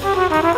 no!